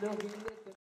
No,